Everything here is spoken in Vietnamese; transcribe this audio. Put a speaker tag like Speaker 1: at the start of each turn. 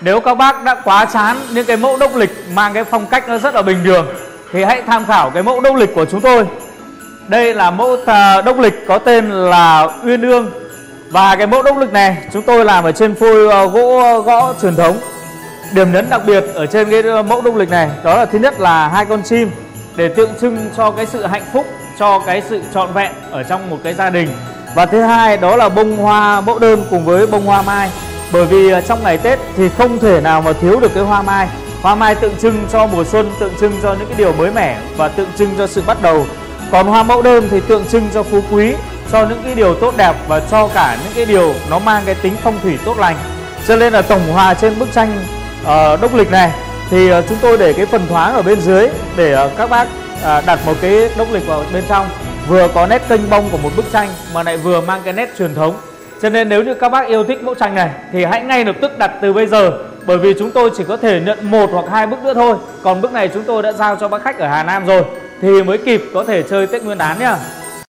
Speaker 1: nếu các bác đã quá chán những cái mẫu đốc lịch mang cái phong cách nó rất là bình thường, thì hãy tham khảo cái mẫu đốc lịch của chúng tôi. Đây là mẫu đốc lịch có tên là Uyên Ương. Và cái mẫu đốc lịch này chúng tôi làm ở trên phôi ờ, gỗ, gõ truyền thống. Điểm nhấn đặc biệt ở trên cái ờ, mẫu đốc lịch này đó là thứ nhất là hai con chim để tượng trưng cho cái sự hạnh phúc, cho cái sự trọn vẹn ở trong một cái gia đình. Và thứ hai đó là bông hoa mẫu đơn cùng với bông hoa mai bởi vì à, trong ngày Tết thì không thể nào mà thiếu được cái hoa mai. Hoa mai tượng trưng cho mùa xuân tượng trưng cho những cái điều mới mẻ và tượng trưng cho sự bắt đầu. Còn hoa mẫu đơn thì tượng trưng cho phú quý cho những cái điều tốt đẹp và cho cả những cái điều nó mang cái tính phong thủy tốt lành. Cho nên là tổng hòa trên bức tranh uh, đốc lịch này thì uh, chúng tôi để cái phần thoáng ở bên dưới để uh, các bác uh, đặt một cái đốc lịch vào bên trong. Vừa có nét kênh bông của một bức tranh mà lại vừa mang cái nét truyền thống cho nên nếu như các bác yêu thích mẫu tranh này, thì hãy ngay lập tức đặt từ bây giờ. Bởi vì chúng tôi chỉ có thể nhận một hoặc hai bức nữa thôi. Còn bức này chúng tôi đã giao cho bác khách ở Hà Nam rồi, thì mới kịp có thể chơi Tết Nguyên đán nhá.